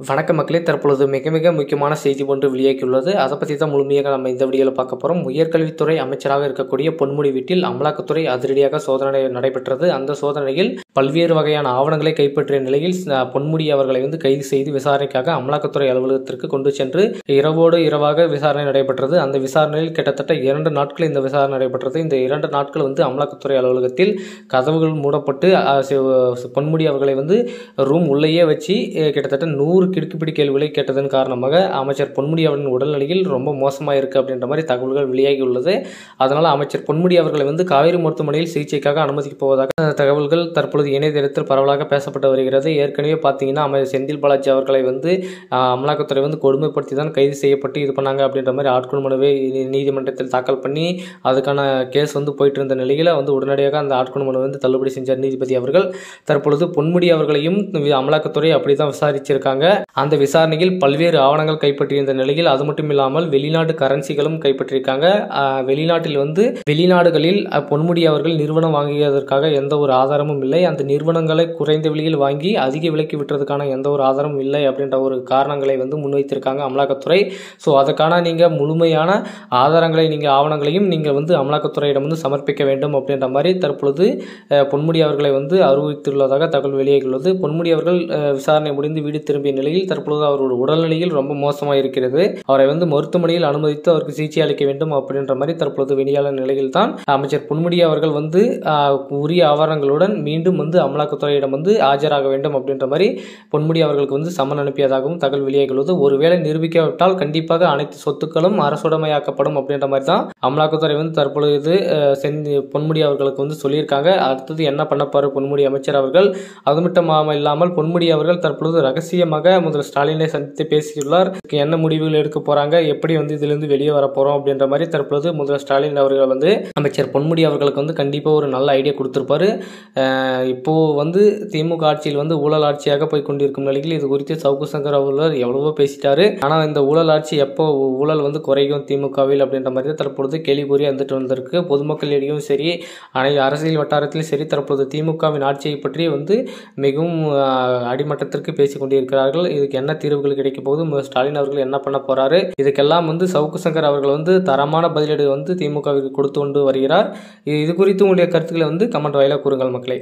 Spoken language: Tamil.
வணக்க மக்களே தற்பொழுது மிக மிக முக்கியமான செய்தி ஒன்று வெளியாகியுள்ளது. அதை பற்றி தான் முழுமையாக நம்ம இந்த வீடியோவில் பார்க்க போகிறோம் உயர்கல்வித்துறை அமைச்சராக இருக்கக்கூடிய பொன்முடி வீட்டில் அமலாக்கத்துறை அதிரடியாக சோதனை நடைபெற்றது. அந்த சோதனையில் பல்வேறு வகையான ஆவணங்களை கைப்பற்றிய நிலையில் பொன்முடி அவர்களை வந்து கைது செய்து விசாரணைக்காக அமலாக்கத்துறை அலுவலகத்திற்கு கொண்டு சென்று இரவோடு இரவாக விசாரணை நடைபெற்றது. அந்த விசாரணையில் கிட்டத்தட்ட இரண்டு நாட்கள் இந்த விசாரணை நடைபெற்றது. இந்த இரண்டு நாட்கள் வந்து அமலாக்கத்துறை அலுவலகத்தில் கதவுகள் மூடப்பட்டு பொன்முடி அவர்களை வந்து ரூம் உள்ளேயே வச்சு கிட்டத்தட்ட நூறு கிடுக்குப்பிடி கேள்விகளை கேட்டதன் காரணமாக அமைச்சர் பொன்முடி அவரின் உடல்நிலையில் ரொம்ப மோசமாக இருக்குது அப்படின்ற மாதிரி தகவல்கள் வெளியாகி உள்ளது அதனால் அமைச்சர் பொன்முடி அவர்களை வந்து காவேரி மருத்துவமனையில் சிகிச்சைக்காக அனுமதிக்கப் போவதாக தகவல்கள் தற்பொழுது இணையதளத்தில் பரவலாக பேசப்பட்டு வருகிறது. ஏற்கனவே பார்த்தீங்கன்னா அமைச்சர் செந்தில் பாலாஜி அவர்களை வந்து அமலாக்கத்துறை வந்து கொடுமைப்படுத்தி தான் கைது செய்யப்பட்டு இது பண்ணாங்க அப்படின்ற மாதிரி ஆட்கொள் மனுவை நீதிமன்றத்தில் தாக்கல் பண்ணி அதுக்கான கேஸ் வந்து போயிட்டு இருந்த நிலையில் வந்து உடனடியாக அந்த ஆட்கொள் மனு வந்து தள்ளுபடி செஞ்சார் நீதிபதி அவர்கள். தற்பொழுது பொன்முடி அவர்களையும் அமலாக்கத்துறை அப்படி தான் விசாரிச்சிருக்காங்க. அந்த விசாரணையில் பல்வேறு ஆவணங்கள் கைப்பற்றியிருந்த நிலையில் அது மட்டும் இல்லாமல் வெளிநாட்டு கரன்சிகளும் கைப்பற்றியிருக்காங்க. வெளிநாட்டில் வந்து வெளிநாடுகளில் பொன்முடி அவர்கள் நிறுவனம் வாங்கியதற்காக எந்த ஒரு ஆதாரமும் இல்லை. அந்த நிறுவனங்களை குறைந்த விலையில் வாங்கி அதிக விலைக்கு விட்டுறதுக்கான எந்த ஒரு ஆதாரமும் இல்லை அப்படின்ற ஒரு காரணங்களை வந்து முன்வைத்திருக்காங்க அமலாக்கத்துறை. ஸோ அதற்கான நீங்கள் முழுமையான ஆதாரங்களை நீங்கள் ஆவணங்களையும் நீங்கள் வந்து அமலாக்கத்துறையிடம் வந்து சமர்ப்பிக்க வேண்டும் அப்படின்ற மாதிரி தற்பொழுது பொன்முடி அவர்களை வந்து அறிவித்துள்ளதாக தகவல் வெளியாகியுள்ளது. பொன்முடி அவர்கள் விசாரணை முடிந்து வீடு திரும்பிய நிலை நிலையில் தற்பொழுது அவருடைய உடல்நிலையில் ரொம்ப மோசமாக இருக்கிறது. அவரை வந்து மருத்துவமனையில் அனுமதித்து அவருக்கு சிகிச்சை அளிக்க வேண்டும் அப்படின்ற மாதிரி தற்பொழுது வெளியான நிலையில் தான் அமைச்சர் பொன்முடி அவர்கள் வந்து உரிய ஆவணங்களுடன் மீண்டும் வந்து அமலாக்கத்துறையிடம் வந்து ஆஜராக வேண்டும் அப்படின்ற மாதிரி பொன்முடி அவர்களுக்கு வந்து சம்மன் அனுப்பியதாகவும் தகவல் வெளியாகியுள்ளது. ஒருவேளை நிரூபிக்காவிட்டால் கண்டிப்பாக அனைத்து சொத்துக்களும் அரசுடைமையாக்கப்படும் அப்படின்ற மாதிரி தான் அமலாக்கத்துறை வந்து தற்பொழுது அஹ், பொன்முடி அவர்களுக்கு வந்து சொல்லியிருக்காங்க. அடுத்தது என்ன பண்ணப்பாரு பொன்முடி அமைச்சர் அவர்கள்? அது மட்டும் இல்லாமல் பொன்முடி அவர்கள் தற்பொழுது ரகசியமாக முதல் ஸ்டாலினை சந்தித்து பேசியுள்ளார். என்ன முடிவுகள் எடுக்க போறாங்க? எப்படி வந்து இதிலிருந்து வெளியே வர போறோம் அப்படின்ற மாதிரி தற்பொழுது முதல்வர் ஸ்டாலின் அவர்கள் வந்து அமைச்சர் பொன்முடி அவர்களுக்கு வந்து கண்டிப்பாக ஒரு நல்ல ஐடியா கொடுத்திருப்பாரு. இப்போ வந்து திமுக ஆட்சியில் வந்து ஊழல் ஆட்சியாக போய் கொண்டிருக்கும் நிலையில் இது குறித்து சவுக்கு சங்கர் அவர்கள் எவ்வளவோ பேசிட்டாரு. ஆனால் இந்த ஊழல் ஆட்சி எப்போ ஊழல் வந்து குறையும் திமுகவில் அப்படின்ற மாதிரி தான் தற்பொழுது கேள்விக்குறி வந்துட்டு வந்திருக்கு. பொதுமக்களிடையும் சரி அனை அரசியல் வட்டாரத்திலும் சரி தற்பொழுது திமுகவின் ஆட்சியை பற்றி வந்து மிகவும் அடிமட்டத்திற்கு பேசிக் கொண்டிருக்கிறார்கள். இதுக்கு என்ன தீர்வுகள் கிடைக்க போகுது? ஸ்டாலின் அவர்கள் என்ன பண்ண போறாரு? இதுக்கெல்லாம் வந்து சவுக்கு சங்கர் அவர்கள் வந்து தரமான பதிலடி வந்து திமுகவிற்கு கொடுத்து கொண்டு வருகிறார். இது இது குறித்து உங்களுடைய கருத்துக்களை வந்து கமெண்ட் வாயிலாக கூறுங்கள் மக்களே.